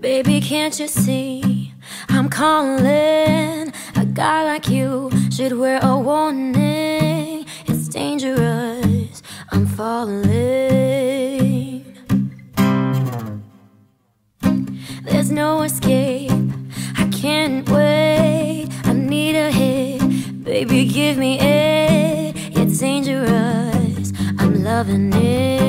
Baby, can't you see? I'm calling. A guy like you should wear a warning. It's dangerous. I'm falling. There's no escape. I can't wait. I need a hit. Baby, give me it. It's dangerous. I'm loving it.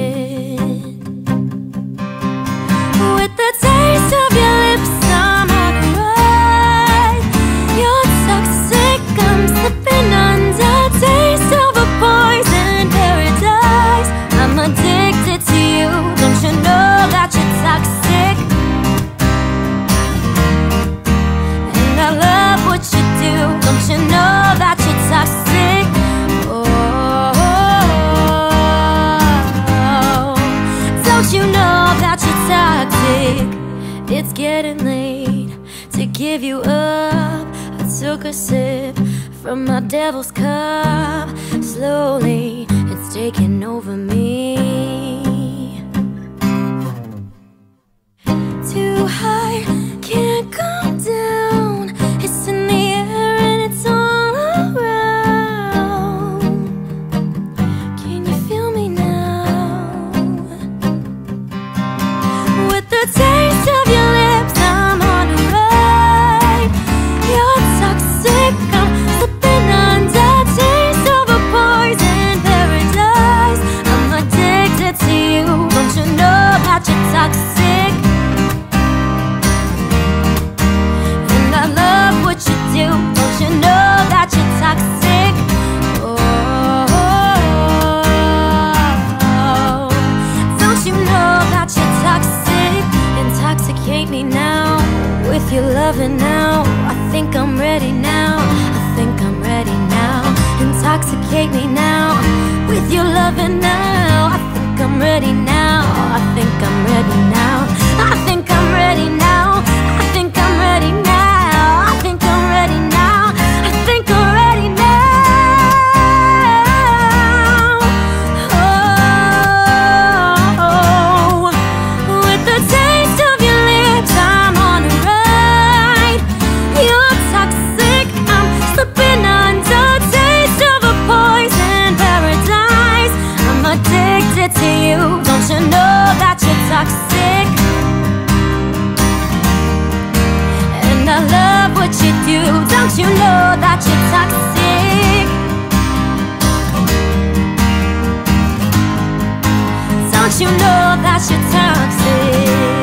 Toxic? It's getting late to give you up. I took a sip from my devil's cup. Slowly, it's taking over me. Toxic? And I love what you do. Don't you know that you're toxic? Oh, don't you know that you're toxic? Intoxicate me now with your loving now. I think I'm ready now. I think I'm ready now. Intoxicate me now with your loving now. I think I'm ready now. You know that you're toxic?